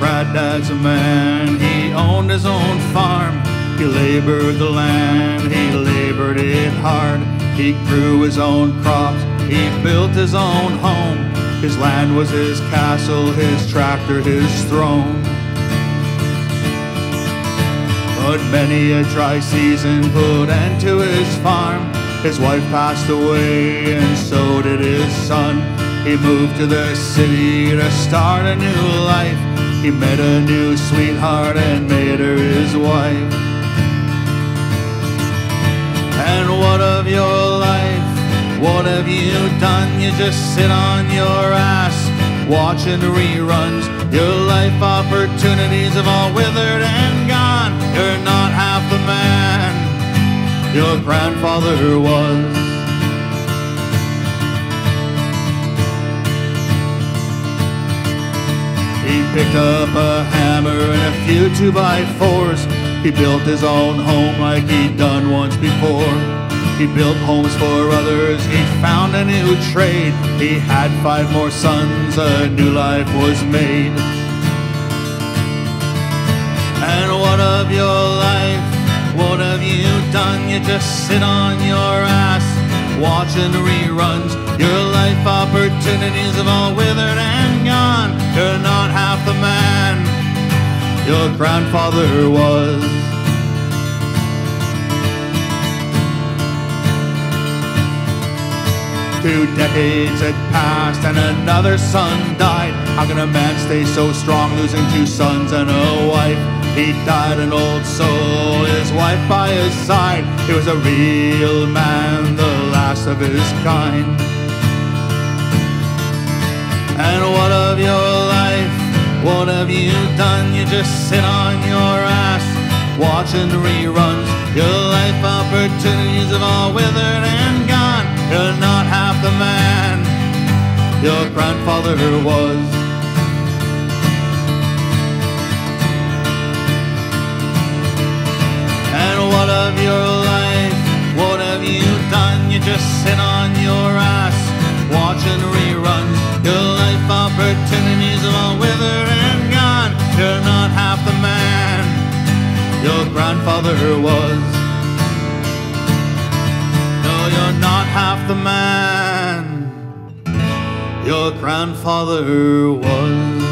granddad's a man. He owned his own farm. He labored the land. He labored it hard. He grew his own crops. He built his own home. His land was his castle, his tractor, his throne. But many a dry season put end to his farm. His wife passed away, and so did his son. He moved to the city to start a new life. He met a new sweetheart and made her his wife. And what of your life? What have you done? You just sit on your ass watching reruns. Your life opportunities have all withered and gone. You're not half the man your grandfather was. Picked up a hammer and a few two by fours. He built his own home like he'd done once before. He built homes for others, he found a new trade. He had five more sons, a new life was made. And what of your life? What have you done? You just sit on your ass watching reruns. Your life opportunities have all withered and gone. You're not half the man your grandfather was. Two decades had passed and another son died. How can a man stay so strong losing two sons and a wife? He died an old soul, his wife by his side. He was a real man, last of his kind. And what of your life? What have you done? You just sit on your ass watching reruns. Your life opportunities have all withered and gone. You're not half the man your grandfather was. And what of your just sit on your ass watching reruns. Your life opportunities have all withered and gone. You're not half the man your grandfather was. No, you're not half the man your grandfather was.